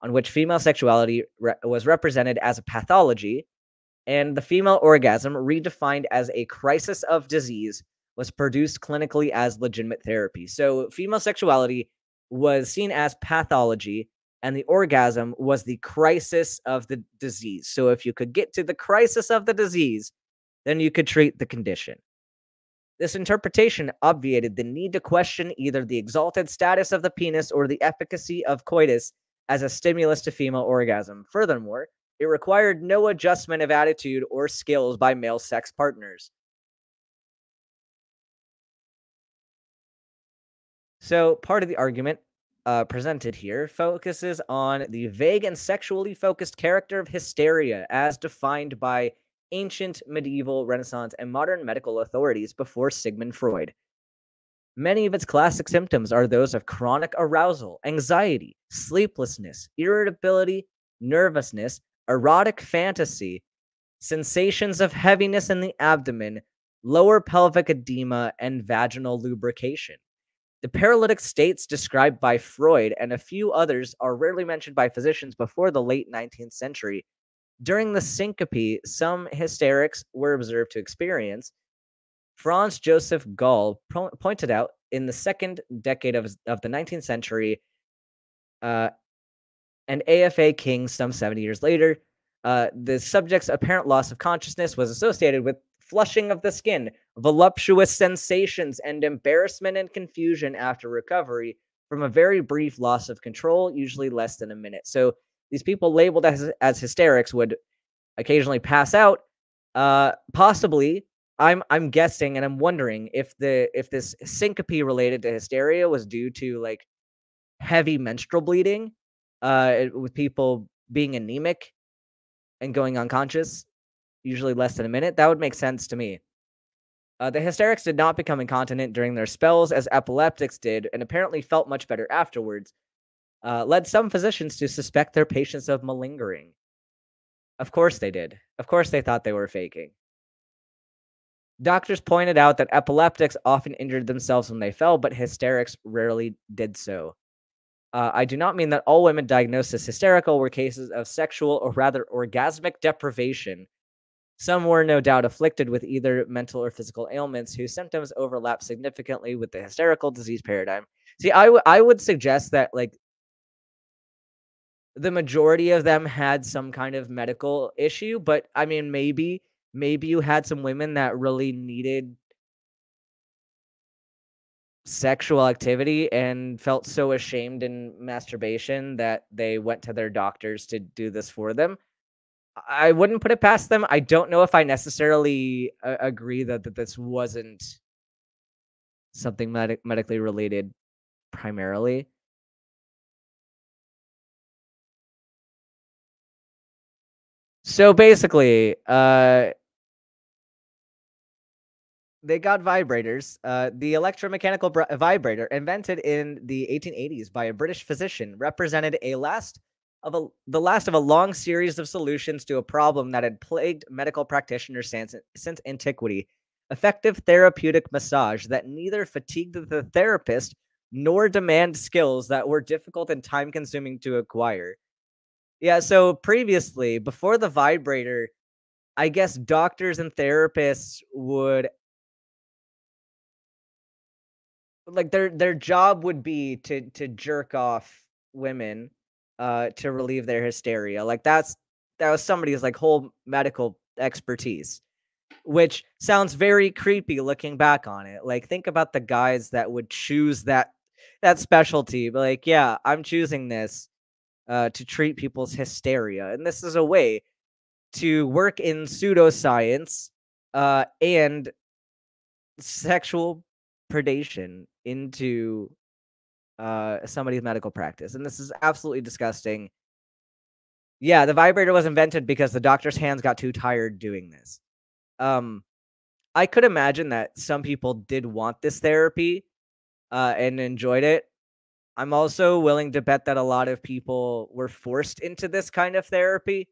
on which female sexuality re- was represented as a pathology, and the female orgasm, redefined as a crisis of disease, was produced clinically as legitimate therapy. So, female sexuality was seen as pathology, and the orgasm was the crisis of the disease. So, if you could get to the crisis of the disease, then you could treat the condition. This interpretation obviated the need to question either the exalted status of the penis or the efficacy of coitus as a stimulus to female orgasm. Furthermore, it required no adjustment of attitude or skills by male sex partners. So, part of the argument uh, presented here focuses on the vague and sexually focused character of hysteria as defined by ancient, medieval, Renaissance, and modern medical authorities before Sigmund Freud. Many of its classic symptoms are those of chronic arousal, anxiety, sleeplessness, irritability, nervousness, erotic fantasy, sensations of heaviness in the abdomen, lower pelvic edema, and vaginal lubrication. The paralytic states described by Freud and a few others are rarely mentioned by physicians before the late 19th century. During the syncope, some hysterics were observed to experience, Franz Joseph Gall pro- pointed out in the second decade of, of the 19th century, uh, and AFA King some 70 years later, uh, the subject's apparent loss of consciousness was associated with flushing of the skin, voluptuous sensations, and embarrassment and confusion after recovery from a very brief loss of control, usually less than a minute. So these people labeled as, as hysterics would occasionally pass out, uh, possibly I'm I'm guessing and I'm wondering if the if this syncope related to hysteria was due to like heavy menstrual bleeding, uh, with people being anemic and going unconscious, usually less than a minute. That would make sense to me. Uh, the hysterics did not become incontinent during their spells as epileptics did, and apparently felt much better afterwards. Uh, led some physicians to suspect their patients of malingering. Of course they did. Of course they thought they were faking. Doctors pointed out that epileptics often injured themselves when they fell, but hysterics rarely did so. Uh, I do not mean that all women diagnosed as hysterical were cases of sexual or rather orgasmic deprivation. Some were no doubt afflicted with either mental or physical ailments whose symptoms overlap significantly with the hysterical disease paradigm. See, I, w- I would suggest that, like, the majority of them had some kind of medical issue, but I mean, maybe maybe you had some women that really needed sexual activity and felt so ashamed in masturbation that they went to their doctors to do this for them. I wouldn't put it past them. I don't know if I necessarily uh, agree that, that this wasn't something med- medically related primarily. So basically, uh, they got vibrators. Uh, the electromechanical br- vibrator, invented in the 1880s by a British physician, represented a last of a the last of a long series of solutions to a problem that had plagued medical practitioners since, since antiquity. Effective therapeutic massage that neither fatigued the therapist nor demand skills that were difficult and time consuming to acquire. Yeah, so previously, before the vibrator, I guess doctors and therapists would like their their job would be to to jerk off women uh to relieve their hysteria like that's that was somebody's like whole medical expertise which sounds very creepy looking back on it like think about the guys that would choose that that specialty but like yeah i'm choosing this uh to treat people's hysteria and this is a way to work in pseudoscience uh and sexual predation into uh, somebody's medical practice, and this is absolutely disgusting. Yeah, the vibrator was invented because the doctor's hands got too tired doing this. Um, I could imagine that some people did want this therapy uh, and enjoyed it. I'm also willing to bet that a lot of people were forced into this kind of therapy.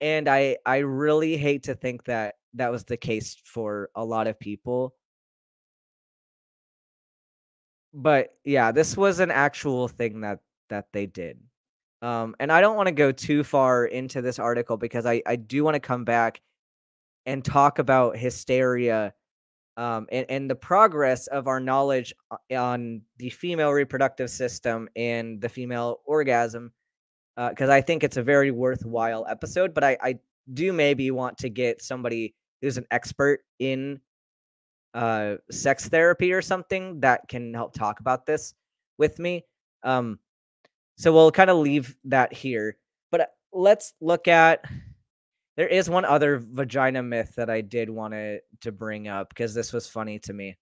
And I I really hate to think that that was the case for a lot of people. But yeah, this was an actual thing that that they did. Um, and I don't want to go too far into this article because I, I do want to come back and talk about hysteria um, and, and the progress of our knowledge on the female reproductive system and the female orgasm because uh, I think it's a very worthwhile episode. But I, I do maybe want to get somebody who's an expert in uh, sex therapy or something that can help talk about this with me. Um, so we'll kind of leave that here. But uh, let's look at there is one other vagina myth that I did want to to bring up because this was funny to me.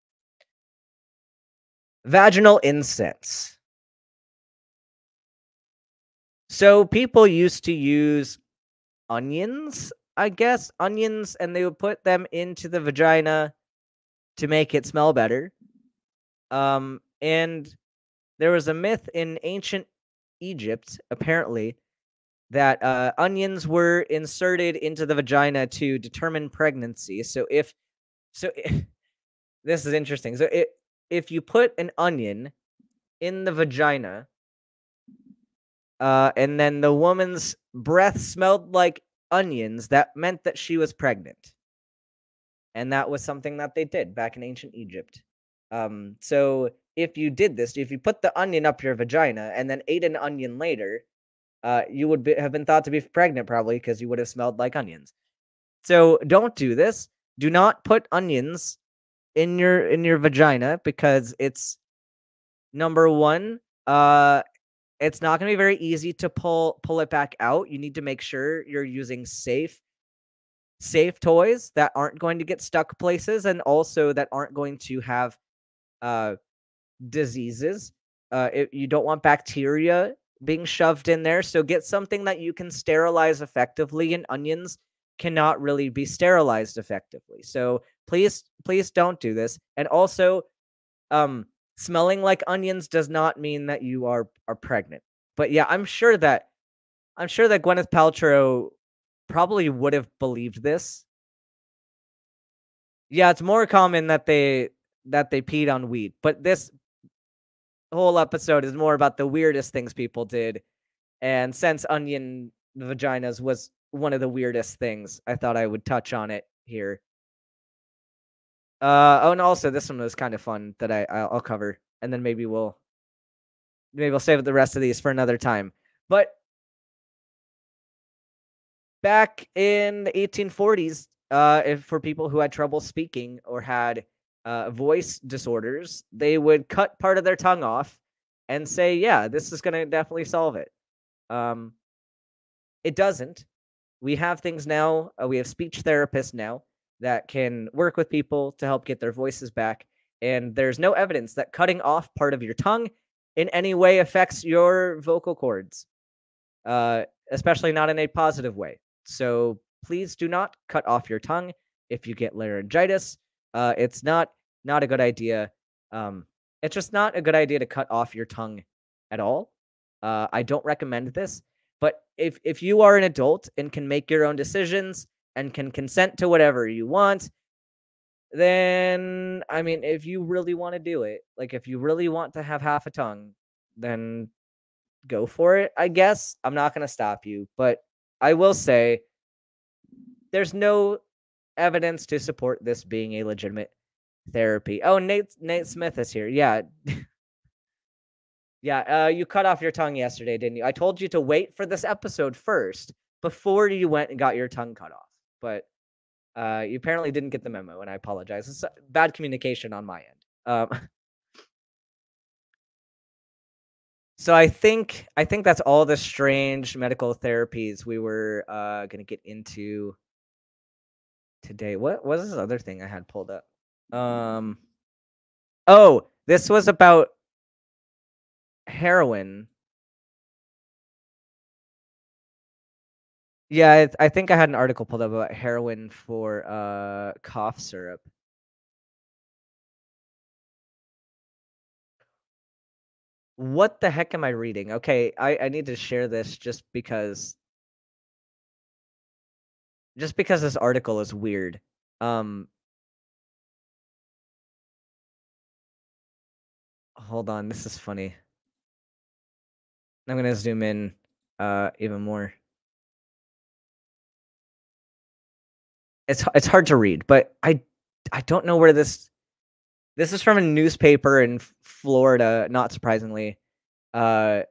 Vaginal incense. So people used to use onions, I guess, onions, and they would put them into the vagina to make it smell better. Um, and there was a myth in ancient Egypt, apparently, that uh, onions were inserted into the vagina to determine pregnancy. So if so, if, (laughs) this is interesting. So if you put an onion in the vagina, uh, and then the woman's breath smelled like onions, that meant that she was pregnant. And that was something that they did back in ancient Egypt. Um, so if you did this, if you put the onion up your vagina and then ate an onion later, uh, you would be, have been thought to be pregnant probably because you would have smelled like onions. So don't do this. Do not put onions in your in your vagina because it's number one. Uh, it's not going to be very easy to pull pull it back out. You need to make sure you're using safe safe toys that aren't going to get stuck places and also that aren't going to have uh diseases. Uh, it, you don't want bacteria being shoved in there. So get something that you can sterilize effectively, and onions cannot really be sterilized effectively. So please, please don't do this. And also, um, smelling like onions does not mean that you are are pregnant. But yeah, I'm sure that I'm sure that Gwyneth Paltrow probably would have believed this. Yeah, it's more common that they that they peed on weed, but this whole episode is more about the weirdest things people did. And since onion vaginas was one of the weirdest things, I thought I would touch on it here. Uh oh, and also this one was kind of fun that I I'll cover, and then maybe we'll maybe we'll save the rest of these for another time. But back in the 1840s, uh, if for people who had trouble speaking or had uh, voice disorders, they would cut part of their tongue off and say, "Yeah, this is going to definitely solve it." Um, it doesn't. We have things now. Uh, we have speech therapists now that can work with people to help get their voices back. And there's no evidence that cutting off part of your tongue in any way affects your vocal cords, uh, especially not in a positive way. So please do not cut off your tongue if you get laryngitis. Uh, it's not not a good idea. Um, it's just not a good idea to cut off your tongue at all. Uh, I don't recommend this. But if if you are an adult and can make your own decisions and can consent to whatever you want, then I mean, if you really want to do it, like if you really want to have half a tongue, then go for it. I guess I'm not gonna stop you, but I will say there's no evidence to support this being a legitimate therapy. Oh, Nate Nate Smith is here. Yeah. (laughs) yeah, uh, you cut off your tongue yesterday, didn't you? I told you to wait for this episode first before you went and got your tongue cut off. But uh, you apparently didn't get the memo, and I apologize. It's bad communication on my end. Um, (laughs) so I think I think that's all the strange medical therapies we were uh, gonna get into today. What was this other thing I had pulled up? Um. Oh, this was about heroin. Yeah, I, I think I had an article pulled up about heroin for uh cough syrup. What the heck am I reading? Okay, I, I need to share this just because just because this article is weird. Um Hold on, this is funny. I'm gonna zoom in uh even more. It's it's hard to read, but I I don't know where this this is from a newspaper in Florida, not surprisingly. Uh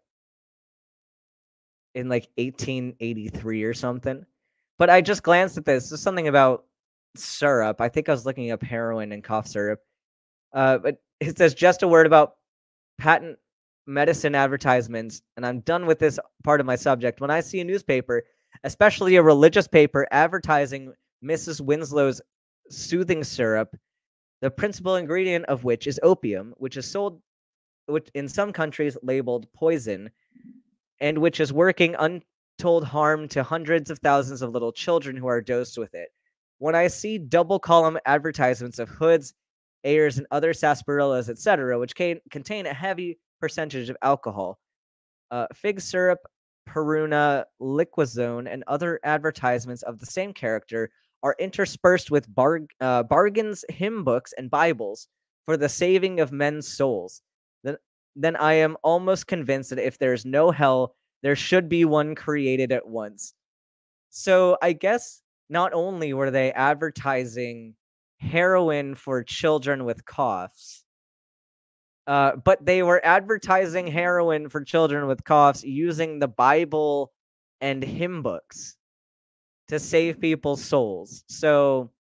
in like 1883 or something. But I just glanced at this. There's something about syrup. I think I was looking up heroin and cough syrup. Uh, but it says just a word about patent medicine advertisements, and I'm done with this part of my subject. When I see a newspaper, especially a religious paper, advertising Mrs. Winslow's soothing syrup, the principal ingredient of which is opium, which is sold which in some countries labeled poison, and which is working untold harm to hundreds of thousands of little children who are dosed with it. When I see double column advertisements of Hood's, Ayers, and other sarsaparillas, etc., which can contain a heavy percentage of alcohol. Uh, fig syrup, Peruna, Liquozone, and other advertisements of the same character are interspersed with bar- uh, bargains, hymn books, and Bibles for the saving of men's souls. Then, then I am almost convinced that if there's no hell, there should be one created at once. So I guess not only were they advertising heroin for children with coughs. Uh, but they were advertising heroin for children with coughs using the Bible and hymn books to save people's souls. So,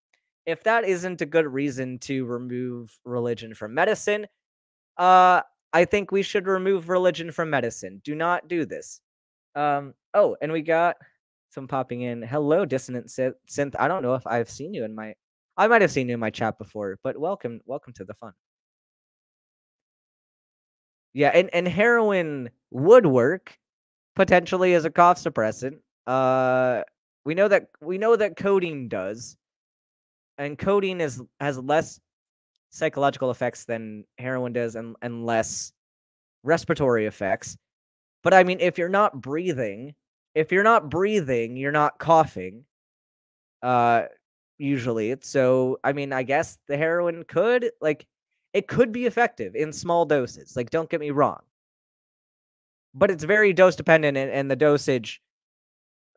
if that isn't a good reason to remove religion from medicine, uh, I think we should remove religion from medicine. Do not do this. Um, oh, and we got some popping in. Hello, dissonant synth. I don't know if I've seen you in my I might have seen you in my chat before, but welcome, welcome to the fun. Yeah, and, and heroin would work potentially as a cough suppressant. Uh we know that we know that codeine does. And codeine is has less psychological effects than heroin does and, and less respiratory effects. But I mean, if you're not breathing, if you're not breathing, you're not coughing. Uh usually. So, I mean, I guess the heroin could like it could be effective in small doses. Like, don't get me wrong. But it's very dose dependent and, and the dosage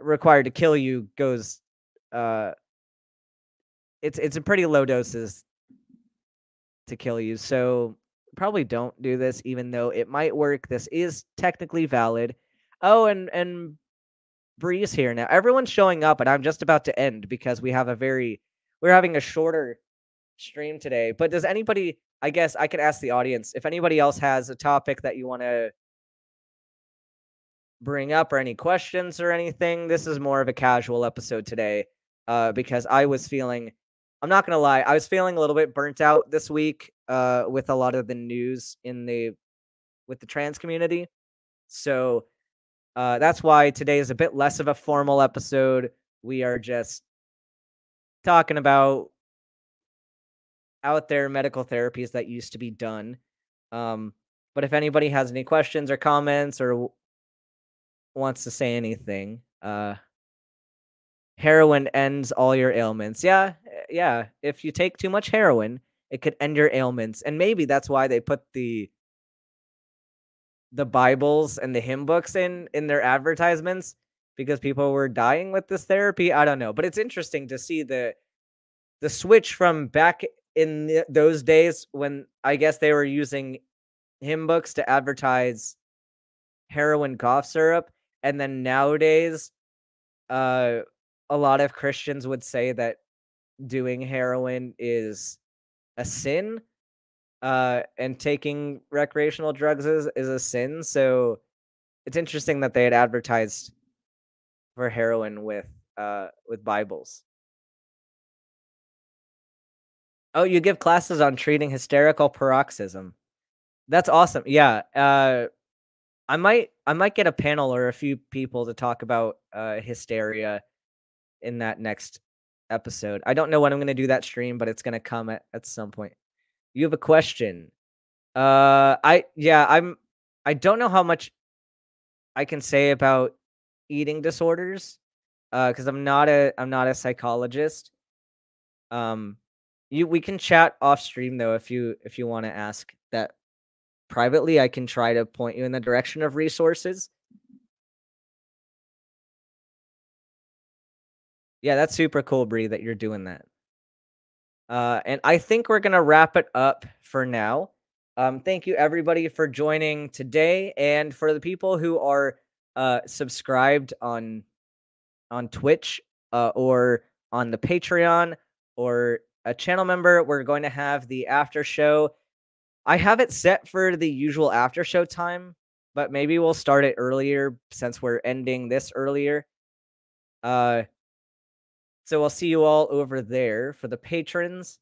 required to kill you goes uh it's it's a pretty low doses to kill you. So probably don't do this even though it might work. This is technically valid. Oh, and and Breeze here now. Everyone's showing up, and I'm just about to end because we have a very we're having a shorter stream today. But does anybody? I guess I could ask the audience if anybody else has a topic that you want to bring up or any questions or anything. This is more of a casual episode today uh, because I was feeling. I'm not gonna lie, I was feeling a little bit burnt out this week uh, with a lot of the news in the with the trans community. So uh, that's why today is a bit less of a formal episode. We are just talking about out there medical therapies that used to be done. Um, but if anybody has any questions or comments or wants to say anything, uh, heroin ends all your ailments. Yeah, eh, yeah. If you take too much heroin, it could end your ailments, and maybe that's why they put the the Bibles and the hymn books in in their advertisements because people were dying with this therapy. I don't know, but it's interesting to see the the switch from back in the, those days when I guess they were using hymn books to advertise heroin cough syrup, and then nowadays, uh, a lot of Christians would say that doing heroin is a sin uh, and taking recreational drugs is, is a sin. So it's interesting that they had advertised for heroin with uh, with Bibles. Oh, you give classes on treating hysterical paroxysm. That's awesome. Yeah. Uh, I might I might get a panel or a few people to talk about uh hysteria in that next episode. I don't know when I'm gonna do that stream, but it's gonna come at, at some point. You have a question. Uh I yeah, I'm I don't know how much I can say about eating disorders. Uh because I'm not a I'm not a psychologist. Um you we can chat off stream though if you if you want to ask privately, I can try to point you in the direction of resources. Yeah, that's super cool, Bree, that you're doing that. Uh, and I think we're gonna wrap it up for now. Um, thank you everybody for joining today, and for the people who are uh, subscribed on on Twitch uh, or on the Patreon or a channel member, we're going to have the after show I have it set for the usual after show time, but maybe we'll start it earlier since we're ending this earlier. Uh so I'll see you all over there for the patrons.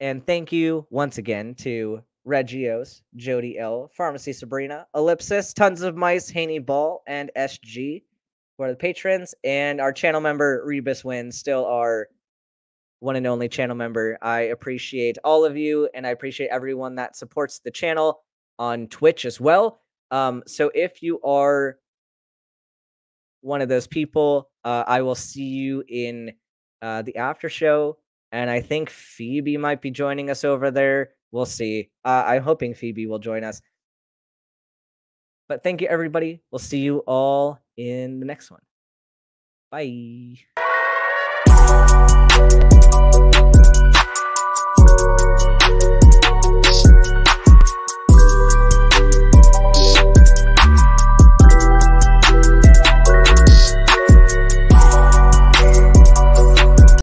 And thank you once again to Regios, Jody L, Pharmacy Sabrina, Ellipsis, Tons of Mice, Haney Ball, and SG for the patrons. And our channel member, Rebus Win, still our one and only channel member. I appreciate all of you and I appreciate everyone that supports the channel on Twitch as well. Um, so if you are one of those people, uh, I will see you in uh, the after show. And I think Phoebe might be joining us over there. We'll see. Uh, I'm hoping Phoebe will join us. But thank you, everybody. We'll see you all in the next one. Bye.